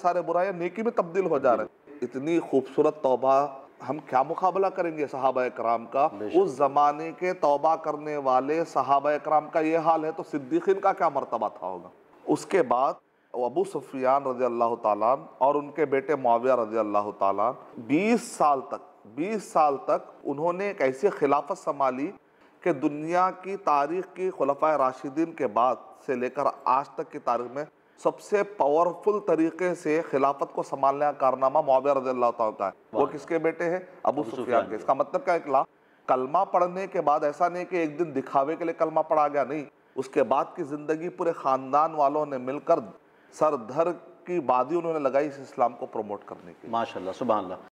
सारे बुराइयाँ नेकी में तब्दील हो जा रहे हैं। इतनी खूबसूरत तौबा हम क्या मुकाबला करेंगे सहाबा कराम का उस जमाने के तौबा करने वाले सहाबा कराम का ये हाल है तो सिद्दीकीन का क्या मर्तबा था होगा? उसके बाद अबू सुफियान रज़ी अल्लाह ताला और उनके बेटे मुआविया रज़ी अल्लाह ताला 20 साल तक 20 साल तक उन्होंने एक ऐसी खिलाफत संभाली कि दुनिया की तारीख की खुलफा राशिदीन के बाद से लेकर आज तक की तारीख में सबसे पावरफुल तरीके से खिलाफत को संभालने का कारनामा मुआविया रज़ी अल्लाह का है। वो किसके बेटे हैं? अबू सुफियान के। इसका मतलब क्या निकला? कलमा पढ़ने के बाद ऐसा नहीं कि एक दिन दिखावे के लिए कलमा पढ़ा गया नहीं। उसके बाद की ज़िंदगी पूरे ख़ानदान वालों ने मिलकर सर धर की बादी उन्होंने लगाई इस इस्लाम को प्रमोट करने की माशा सुबह